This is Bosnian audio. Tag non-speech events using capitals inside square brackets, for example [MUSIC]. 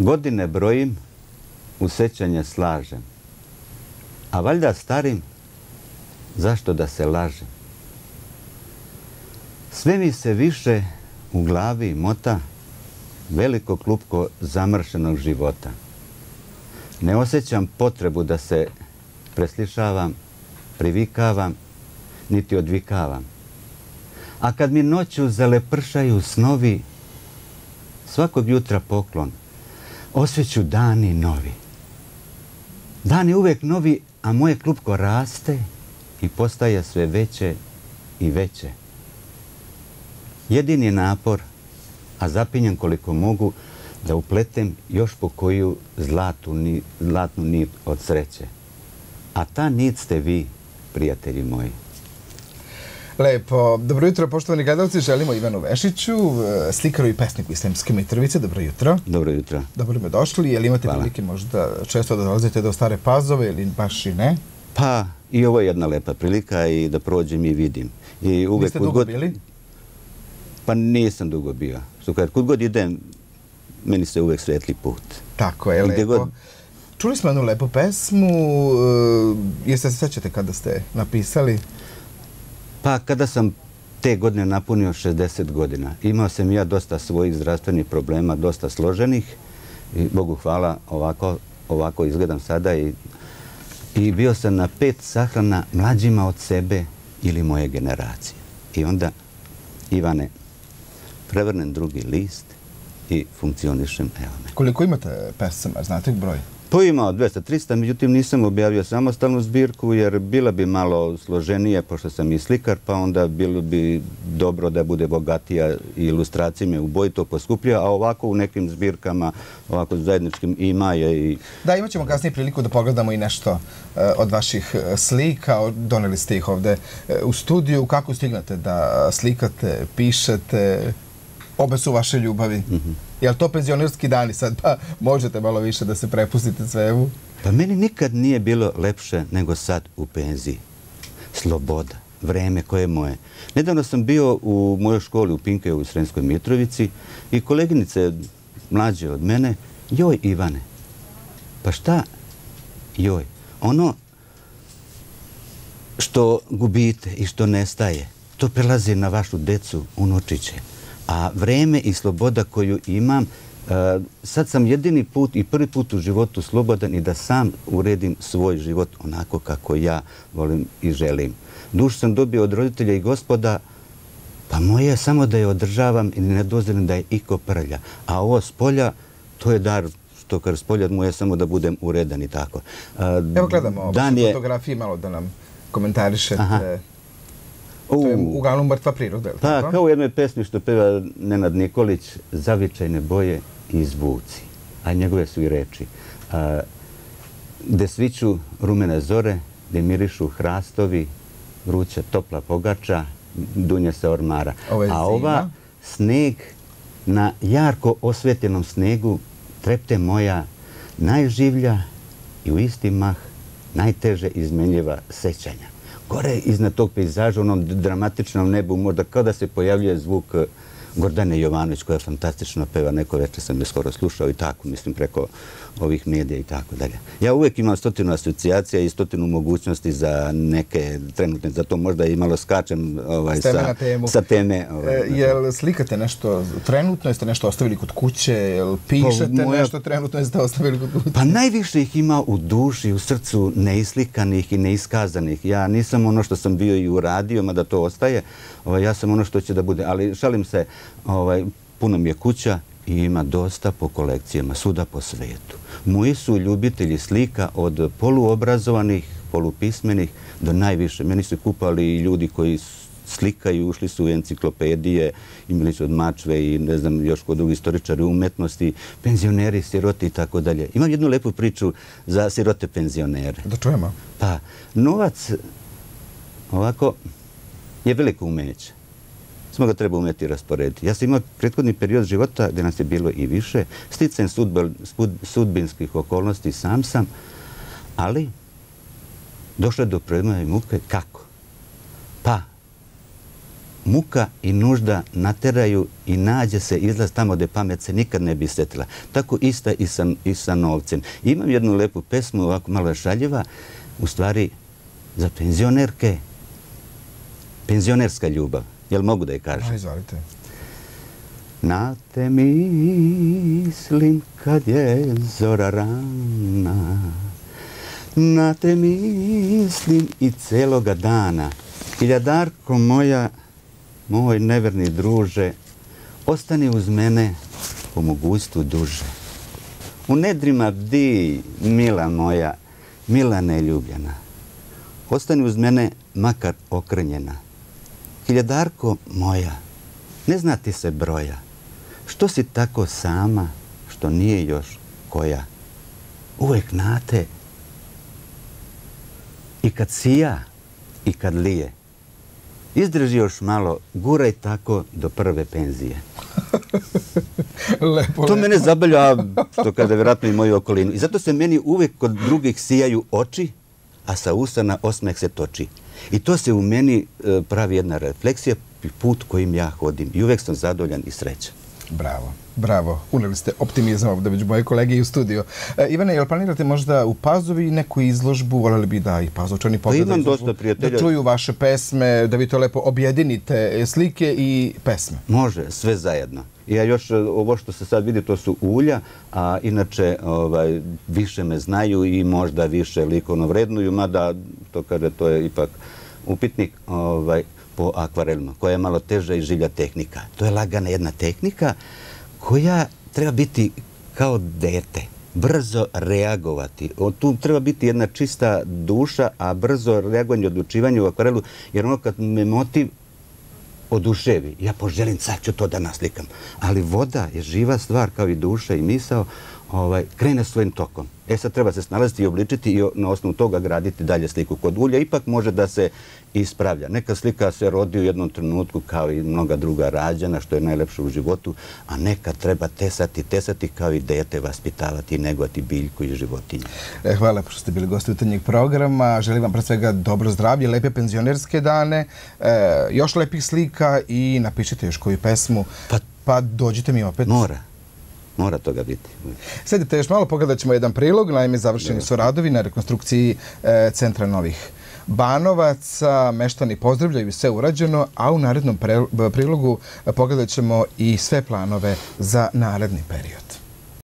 Godine brojim, u sećanje slažem. A valjda starim, zašto da se lažem? Sve mi se više u glavi mota veliko klupko zamršenog života. Ne osjećam potrebu da se preslišavam, privikavam, niti odvikavam. A kad mi noću zalepršaju snovi, svakog jutra poklon, osjeću dani novi. Dani uvek novi, a moje klupko raste i postaje sve veće i veće. Jedini napor, a zapinjam koliko mogu, da upletem još po koju zlatnu nit od sreće. A ta nit ste vi, prijatelji moji. Lepo. Dobro jutro, poštovani gledalci. Želimo Ivanu Vešiću, e, slikaru i pesniku Islamske Mitrovice. Dobro jutro. Dobro jutro. Dobro me došli. Je li imate prilike možda često da dolazite do stare pazove ili baš i ne? Pa, i ovo je jedna lepa prilika i da prođem i vidim. I uvek Niste dugo bili? Pa nisam dugo bio. Što kad kud god idem, meni se uvek svetli put. Tako je, lepo. Čuli smo jednu lepu pesmu. E, jeste se sećate kada ste napisali? Pa kada sam te godine napunio 60 godina, imao sam ja dosta svojih zdravstvenih problema, dosta složenih i Bogu hvala, ovako, ovako izgledam sada i, i bio sam na pet sahrana mlađima od sebe ili moje generacije. I onda, Ivane, prevrnem drugi list i funkcionišem, evo me. Koliko imate pesama, znate broj? To ima 200-300, međutim nisam objavio samostalnu zbirku jer bila bi malo složenije, pošto sam i slikar, pa onda bilo bi dobro da bude bogatija i ilustracijama u boji to poskuplja, a ovako u nekim zbirkama, ovako zajedničkim ima je i... Da, imat ćemo kasnije priliku da pogledamo i nešto eh, od vaših eh, slika. Doneli ste ih ovde eh, u studiju. Kako stignete da slikate, pišete? Obe su vaše ljubavi. Mhm li to penzionerski dani sad? Pa možete malo više da se prepustite svemu? Pa meni nikad nije bilo lepše nego sad u penziji. Sloboda, vreme koje je moje. Nedavno sam bio u mojoj školi u Pinkeju u Srenskoj Mitrovici i koleginice mlađe od mene, joj Ivane, pa šta joj? Ono što gubite i što nestaje, to prelazi na vašu decu, unučiće. A vreme i sloboda koju imam, e, sad sam jedini put i prvi put u životu slobodan i da sam uredim svoj život onako kako ja volim i želim. Duš sam dobio od roditelja i gospoda, pa moje je samo da je održavam i ne dozirem da je iko prlja. A ovo s polja, to je dar što kar s polja moje je samo da budem uredan i tako. E, Evo gledamo ovo fotografije malo da nam komentarišete. To je uglavnom mrtva priroda. Pa, kao u jednoj pesmi što peva Nenad Nikolić, zavičajne boje i zvuci. A njegove su i reči. Gde sviću rumene zore, gde mirišu hrastovi, vruća topla pogača, dunje se ormara. A ova sneg, na jarko osvetljenom snegu, trepte moja najživlja i u isti mah najteže izmenljiva sećanja gore iznad tog pejzaža, onom dramatičnom nebu, možda kao da se pojavljuje zvuk eh, Gordane Jovanović koja fantastično peva, neko večer sam je skoro slušao i tako, mislim, preko ovih medija i tako dalje. Ja uvijek imam stotinu asocijacija i stotinu mogućnosti za neke trenutne, zato možda i malo skačem ovaj, sa, sa teme. Ovaj, e, jel slikate nešto trenutno, jeste nešto ostavili kod kuće, jel pišete pa, moja... nešto trenutno, jeste ostavili kod kuće? Pa najviše ih ima u duši, u srcu neislikanih i neiskazanih. Ja nisam ono što sam bio i uradio, mada to ostaje, ovaj, ja sam ono što će da bude, ali šalim se, ovaj, puno mi je kuća i ima dosta po kolekcijama, suda po svetu. Moji su ljubitelji slika od poluobrazovanih, polupismenih do najviše. Meni su kupali ljudi koji slikaju, ušli su u enciklopedije, imali su od mačve i ne znam još kod drugi istoričari umetnosti, penzioneri, siroti i tako dalje. Imam jednu lepu priču za sirote penzionere. Da čujemo. Pa, novac ovako je veliko umeće smo ga treba umeti rasporediti. Ja sam imao prethodni period života gdje nas je bilo i više, sticam sudbinskih okolnosti sam sam, ali došlo je do problema i muke kako? Pa, muka i nužda nateraju i nađe se izlaz tamo gdje pamet se nikad ne bi setila. Tako ista i sa, i sa novcem. Imam jednu lepu pesmu, ovako malo šaljiva, u stvari za penzionerke, penzionerska ljubav. Jel mogu da je kažem? Izvolite. Na te mislim kad je zora rana, na te mislim i celoga dana. Hiljadarko moja, moj neverni druže, ostani uz mene po mogućstvu duže. U nedrima di, mila moja, mila neljubljena, ostani uz mene makar okrenjena. Hiljadarko moja, ne zna ti se broja, što si tako sama, što nije još koja? Uvek nate i kad sija i kad lije. Izdrži još malo, guraj tako do prve penzije. [LAUGHS] lepo, to mene zabavlja, što kada vjerojatno i moju okolinu. I zato se meni uvek kod drugih sijaju oči, a sa usana osmeh se toči. I to se u meni e, pravi jedna refleksija, put kojim ja hodim. I uvek sam zadovoljan i srećan. Bravo, bravo. Uneli ste optimizam ovdje među moje kolege i u studiju. E, Ivane, jel planirate možda u Pazovi neku izložbu? Voljeli bi da i Pazovčani pa pogledaju imam dosta prijatelja. Da čuju vaše pesme, da vi to lepo objedinite e, slike i pesme. Može, sve zajedno. Ja još, e, ovo što se sad vidi, to su ulja, a inače ovaj, više me znaju i možda više likovno vrednuju, mada to kaže, to je ipak upitnik. Ovaj, po akvarelima, koja je malo teža i žilja tehnika. To je lagana jedna tehnika koja treba biti kao dete, brzo reagovati. Tu treba biti jedna čista duša, a brzo reagovanje odlučivanje u akvarelu, jer ono kad me motiv oduševi, ja poželim, sad ću to da naslikam. Ali voda je živa stvar kao i duša i misao, ovaj, krene svojim tokom. E sad treba se snalaziti i obličiti i na osnovu toga graditi dalje sliku. Kod ulja ipak može da se ispravlja. Neka slika se rodi u jednom trenutku kao i mnoga druga rađana, što je najlepše u životu, a neka treba tesati, tesati kao i dete, vaspitavati i negovati biljku i životinje. E, hvala što ste bili gosti u tanjeg programa. Želim vam pre svega dobro zdravlje, lepe penzionerske dane, e, još lepih slika i napišite još koju pesmu, pa, pa dođite mi opet. Mora mora toga biti. Sedite još malo, pogledat ćemo jedan prilog. Naime, završeni su radovi na rekonstrukciji e, centra novih Banovaca. Meštani pozdravljaju sve urađeno, a u narednom prilogu pogledat ćemo i sve planove za naredni period.